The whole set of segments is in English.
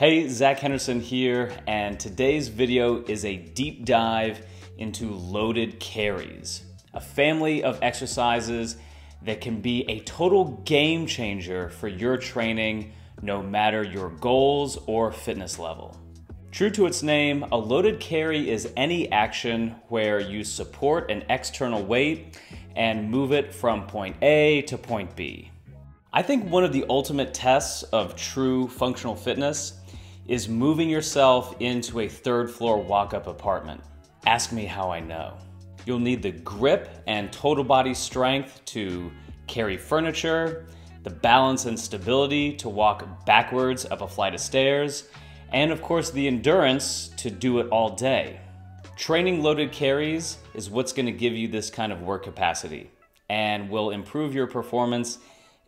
Hey, Zack Henderson here, and today's video is a deep dive into loaded carries, a family of exercises that can be a total game changer for your training, no matter your goals or fitness level. True to its name, a loaded carry is any action where you support an external weight and move it from point A to point B. I think one of the ultimate tests of true functional fitness is moving yourself into a third floor walk up apartment. Ask me how I know. You'll need the grip and total body strength to carry furniture, the balance and stability to walk backwards up a flight of stairs, and of course the endurance to do it all day. Training loaded carries is what's going to give you this kind of work capacity and will improve your performance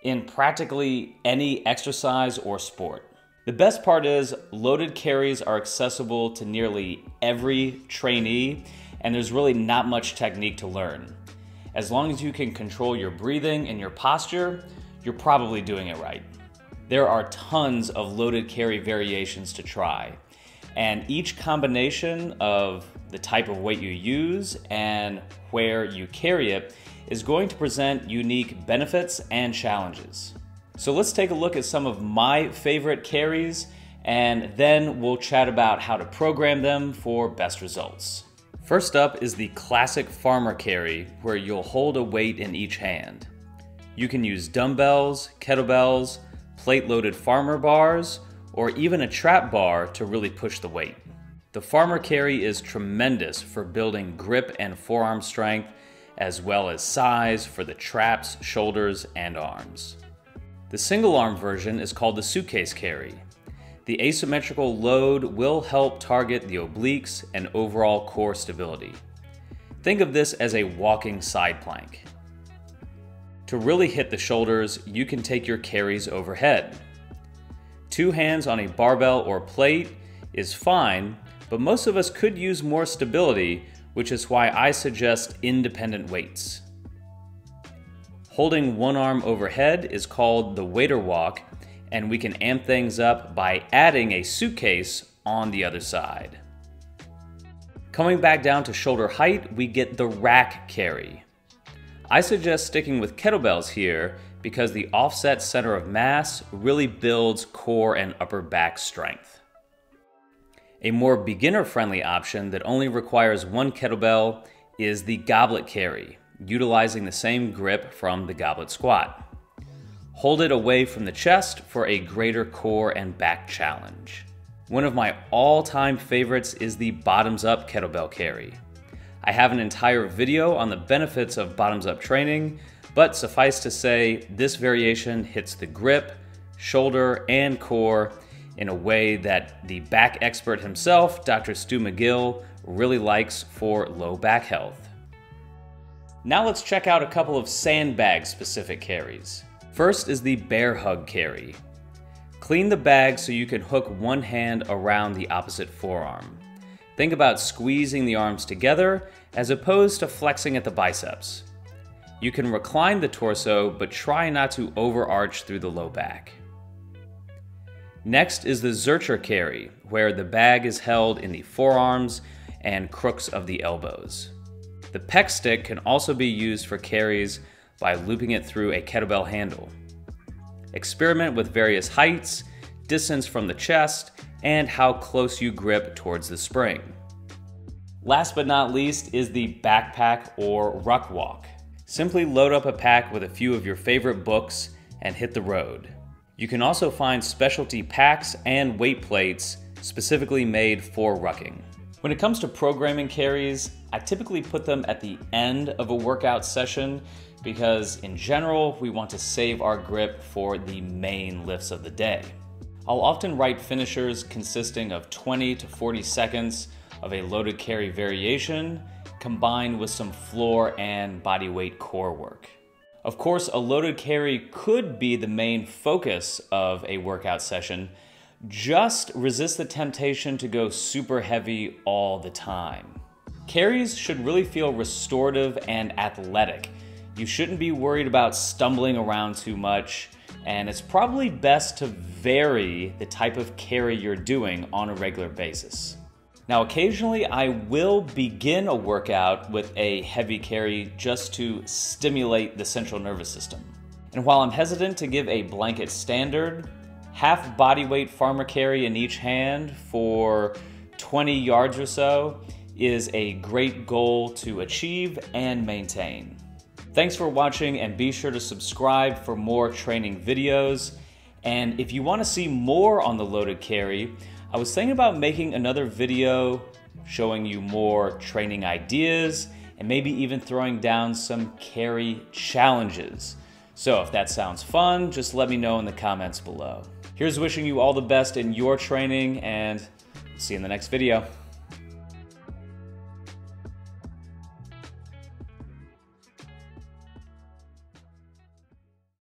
in practically any exercise or sport. The best part is loaded carries are accessible to nearly every trainee and there's really not much technique to learn. As long as you can control your breathing and your posture, you're probably doing it right. There are tons of loaded carry variations to try, and each combination of the type of weight you use and where you carry it is going to present unique benefits and challenges. So let's take a look at some of my favorite carries and then we'll chat about how to program them for best results. First up is the classic farmer carry where you'll hold a weight in each hand. You can use dumbbells, kettlebells, plate loaded farmer bars, or even a trap bar to really push the weight. The farmer carry is tremendous for building grip and forearm strength, as well as size for the traps, shoulders, and arms. The single arm version is called the suitcase carry. The asymmetrical load will help target the obliques and overall core stability. Think of this as a walking side plank. To really hit the shoulders, you can take your carries overhead. Two hands on a barbell or plate is fine, but most of us could use more stability, which is why I suggest independent weights. Holding one arm overhead is called the waiter walk, and we can amp things up by adding a suitcase on the other side. Coming back down to shoulder height, we get the rack carry. I suggest sticking with kettlebells here because the offset center of mass really builds core and upper back strength. A more beginner friendly option that only requires one kettlebell is the goblet carry utilizing the same grip from the goblet squat. Hold it away from the chest for a greater core and back challenge. One of my all-time favorites is the bottoms up kettlebell carry. I have an entire video on the benefits of bottoms up training, but suffice to say, this variation hits the grip, shoulder, and core in a way that the back expert himself, Dr. Stu McGill, really likes for low back health. Now let's check out a couple of sandbag specific carries. First is the bear hug carry. Clean the bag so you can hook one hand around the opposite forearm. Think about squeezing the arms together as opposed to flexing at the biceps. You can recline the torso, but try not to overarch through the low back. Next is the Zercher carry, where the bag is held in the forearms and crooks of the elbows. The pec stick can also be used for carries by looping it through a kettlebell handle. Experiment with various heights, distance from the chest, and how close you grip towards the spring. Last but not least is the backpack or ruck walk. Simply load up a pack with a few of your favorite books and hit the road. You can also find specialty packs and weight plates specifically made for rucking. When it comes to programming carries, I typically put them at the end of a workout session because in general, we want to save our grip for the main lifts of the day. I'll often write finishers consisting of 20 to 40 seconds of a loaded carry variation combined with some floor and body weight core work. Of course, a loaded carry could be the main focus of a workout session, just resist the temptation to go super heavy all the time. Carries should really feel restorative and athletic. You shouldn't be worried about stumbling around too much. and it's probably best to vary the type of carry you're doing on a regular basis. Now, occasionally I will begin a workout with a heavy carry just to stimulate the central nervous system. And while I'm hesitant to give a blanket standard, half body weight farmer carry in each hand for 20 yards or so is a great goal to achieve and maintain. Thanks for watching and be sure to subscribe for more training videos. And if you want to see more on the loaded carry, I was thinking about making another video showing you more training ideas and maybe even throwing down some carry challenges. So if that sounds fun, just let me know in the comments below. Here's wishing you all the best in your training and see you in the next video.